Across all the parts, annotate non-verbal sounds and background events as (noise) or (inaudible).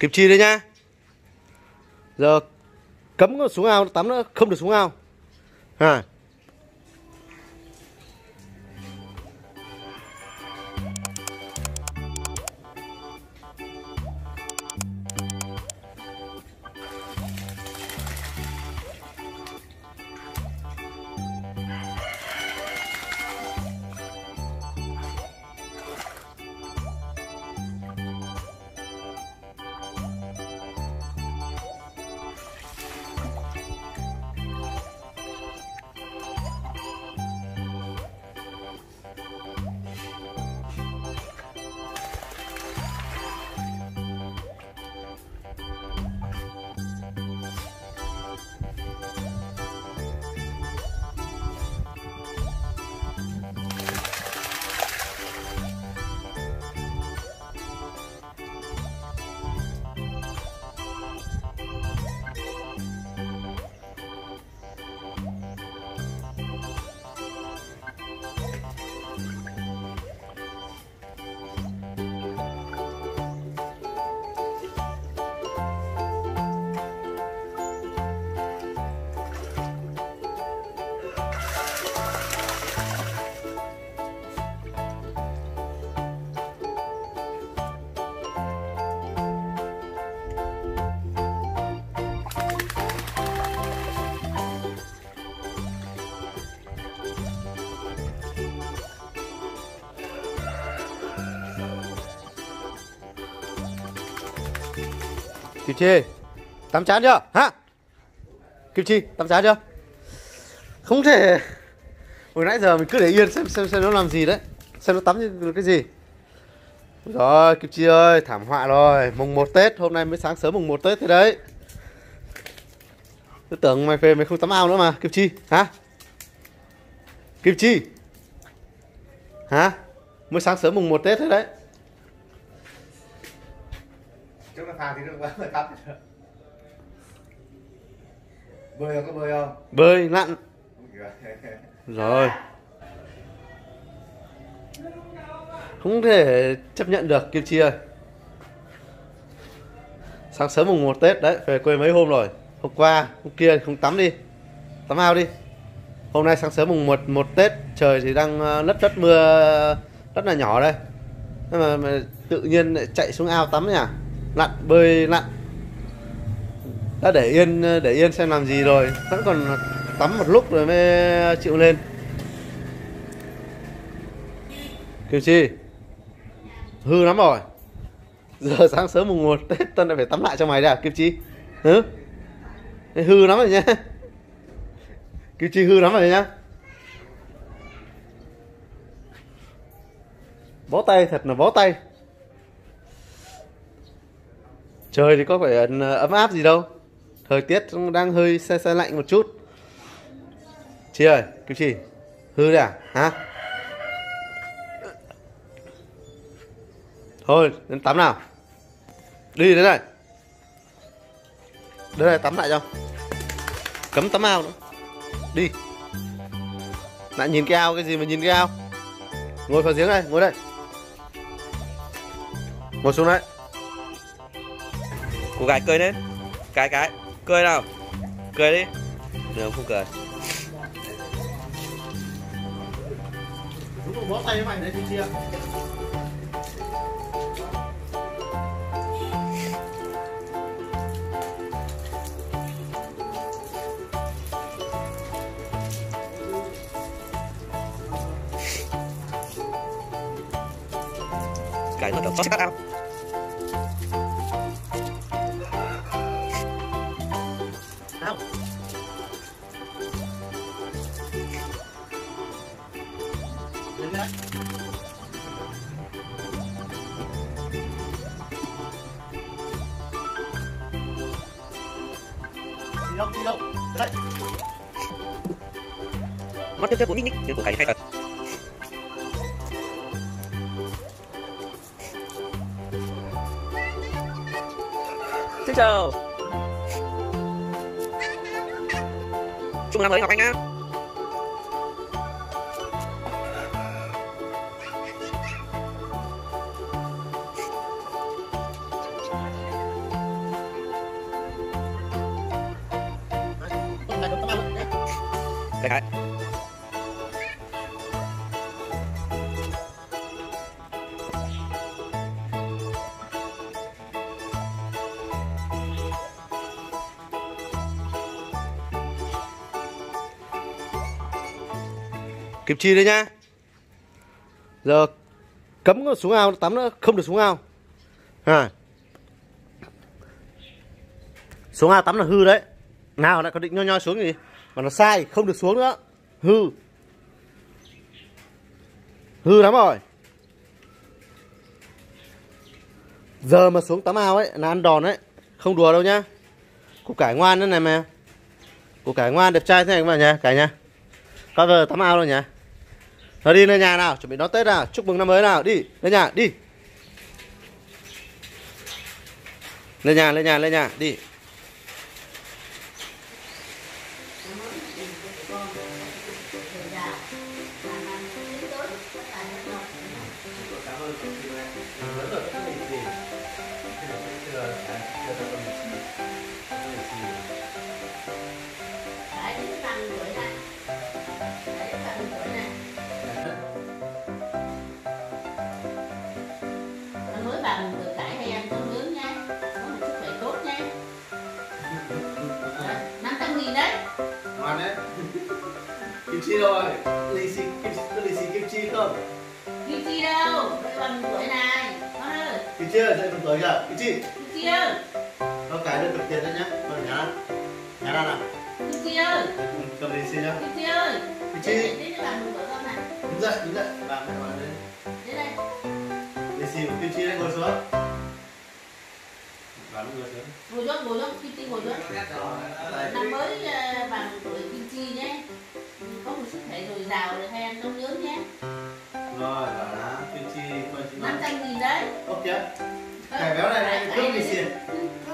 Kịp chi đấy nhá Giờ cấm xuống ao tắm nữa Không được xuống ao à. Kim Chi Tắm chán chưa? Hả? Kim Chi tắm chán chưa? Không thể. Hồi nãy giờ mình cứ để yên xem xem, xem nó làm gì đấy. Xem nó tắm như cái gì. Rồi Kim Chi ơi thảm họa rồi. Mùng 1 Tết hôm nay mới sáng sớm mùng 1 Tết thế đấy. Tôi tưởng mày về mày không tắm ao nữa mà Kim Chi. Hả? Kim Chi. Hả? Mới sáng sớm mùng 1 Tết thế đấy phà thì nó vẫn (laughs) tắm Bơi không? Có bơi không? Bơi lặn. (laughs) Rồi. Không thể chấp nhận được Kim Chi ơi. Sáng sớm mùng 1 Tết đấy Về quê mấy hôm rồi. Hôm qua, hôm kia không tắm đi. Tắm ao đi. Hôm nay sáng sớm mùng 1, 1 Tết Trời thì đang ờ, lất đất mưa Rất là nhỏ đây. Nhưng mà, mà tự nhiên lại chạy xuống ao tắm nhỉ Lặn, bơi lặn. Đã để yên để yên xem làm gì rồi. Vẫn còn tắm một lúc rồi mới chịu lên. Kiều Chi hư lắm rồi. Giờ (laughs) sáng sớm mùng một Tết (laughs) Tân lại phải tắm lại cho mày đây à Chi. Hứ hư lắm rồi nhá. (laughs) Kiều Chi hư lắm rồi nhá. Bó tay thật là bó tay. Trời thì có phải ờ, ấm áp gì đâu. Thời tiết đang hơi xe xe lạnh một chút. Chị ơi, kim chị hư đấy à? Hả? Thôi, đến tắm nào. Đi, đến đây. Đến này tắm lại cho. Cấm tắm ao nữa. Đi. Lại nhìn cái ao, cái gì mà nhìn cái ao? Ngồi vào giếng này ngồi đây. Ngồi xuống đấy cô gái cười lên. Cái cái. Cười nào? Cười đi. Được không cười. Bó tay mày đấy chị chia cái nó cho các ao đâu đi đây mắt tiếp theo của nick nick của cái hay thật? Xin chào. Chúc mừng năm mới, ngọc anh nhá. Kim chi đấy nhá Giờ cấm xuống ao, tắm nữa không được xuống ao. À. Xuống ao tắm là hư đấy. Nào, lại có định nho nho xuống gì? Mà nó sai, không được xuống nữa. Hư. Hư lắm rồi. Giờ mà xuống tắm ao ấy, là ăn đòn đấy Không đùa đâu nhá. Củ cải ngoan nữa này mà. Củ cải ngoan, đẹp trai thế này các bạn nha Cải nha Có giờ tắm ao rồi nhỉ? Thôi đi lên nhà nào Chuẩn bị đón Tết nào. Chúc mừng năm mới nào. Đi Lên nhà đi. Lên nhà lên nhà lên nhà Đi. Đấy, cái bằng tuổi Kim chi đâu rồi Lì xì kim, có lì xì kim chi không? Kim chi đâu? Cái bằng tuổi này. Con ơi, Kim chi ơi dậy cầm tuổi kìa Kim chi. Kim chi ơi, Nó cái được cầm tiền đấy nhá. Rồi nhá. Nhá ra nào. Kim chi ơi, Cầm lì xì nhá Kim chi ơi. Kim chi. Đây, đến đây bằng tuổi con này. Đứng dậy đứng dậy. Bà mẹ gọi lên Đến đây. Lì xì của Kim chi đấy ngồi xuống. Bà nó ngồi xuống. Ngồi xuống, ngồi xuống, Kim chi ngồi xuống. Năm mới ờ, Có một sức khỏe dồi dào để hay ăn cơm nướng nhé. Rồi đã Kim chi coi chị nói. 500 nghìn đấy. Ok Cải béo này này cướp lì xì?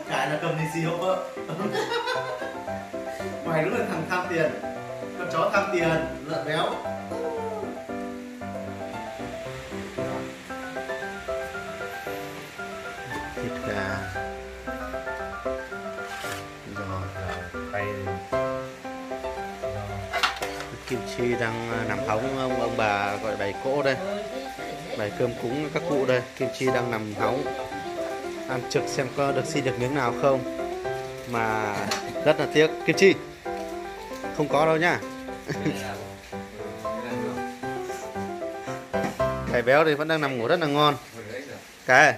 Cải là cầm lì xì hộ vợ (laughs) Mày đúng là thằng tham tiền. Con chó tham tiền Lợn béo. Thịt gà Kim chi đang à, nằm hóng. Ông ông bà gọi bày cỗ đây. Bày cơm cúng các cụ đây. Kim chi đang nằm hóng. Ăn trực xem có được xin được miếng nào không. Mà rất là tiếc. Kim chi, không có đâu nhá. (laughs) Thầy béo thì vẫn đang nằm ngủ rất là ngon. Cái